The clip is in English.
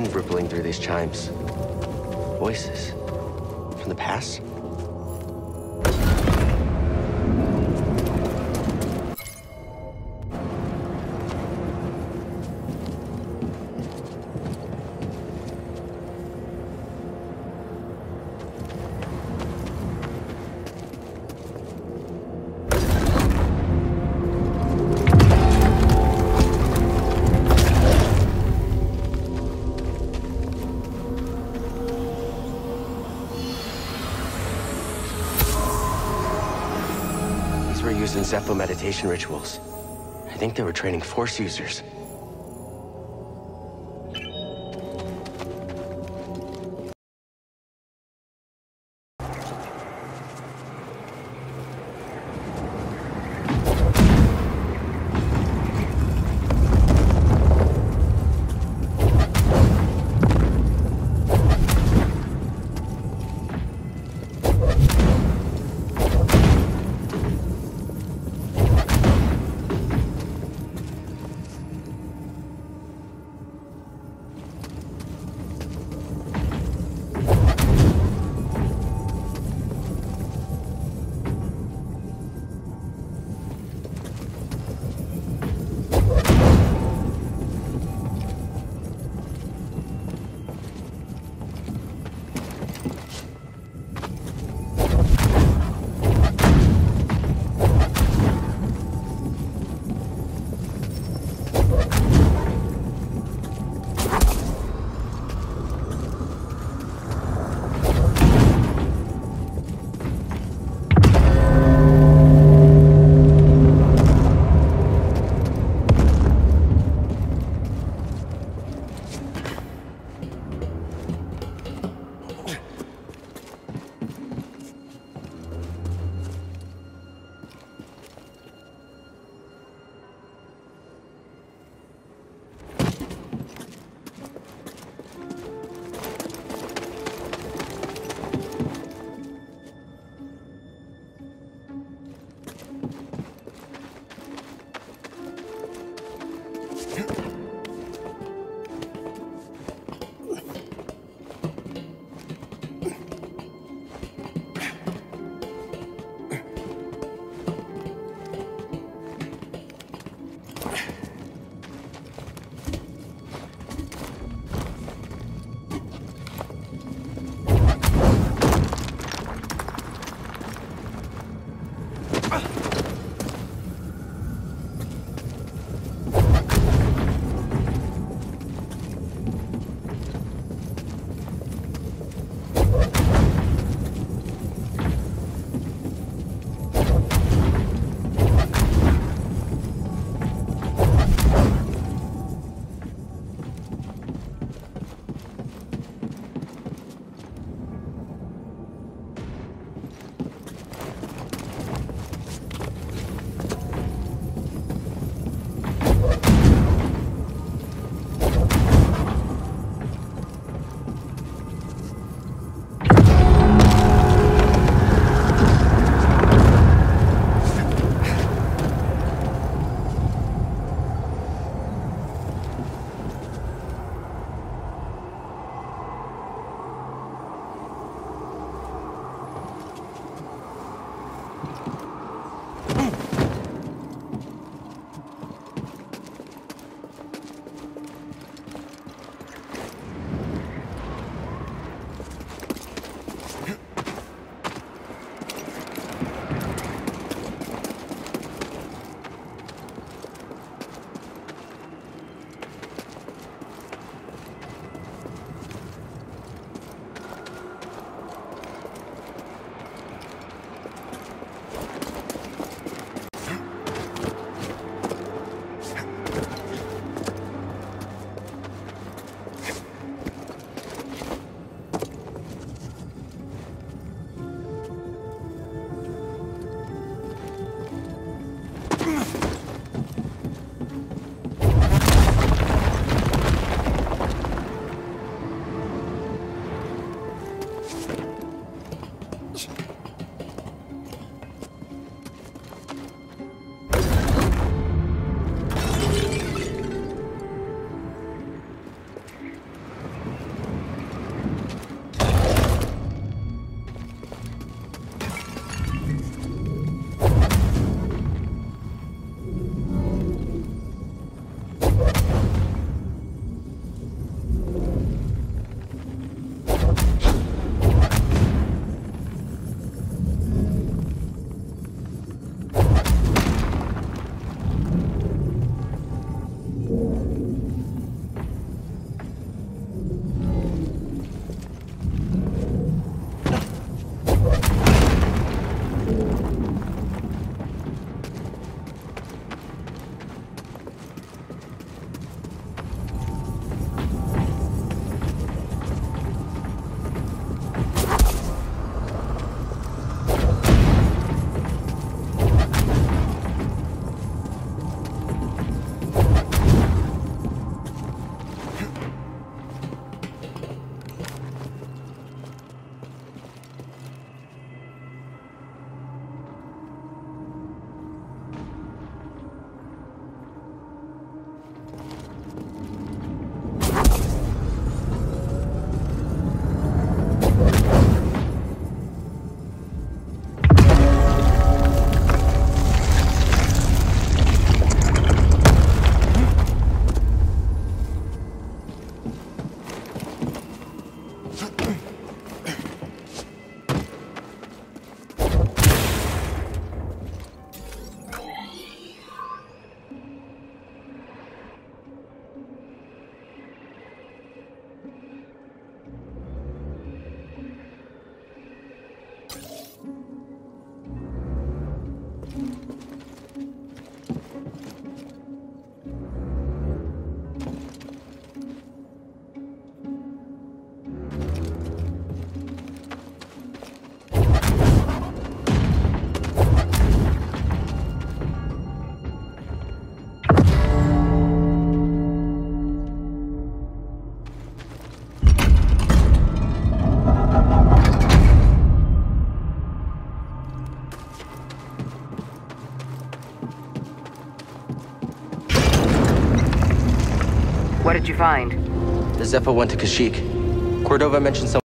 wind rippling through these chimes. Voices. From the past? Were used in meditation rituals. I think they were training Force users. What did you find? The Zeffo went to Kashyyyk. Cordova mentioned some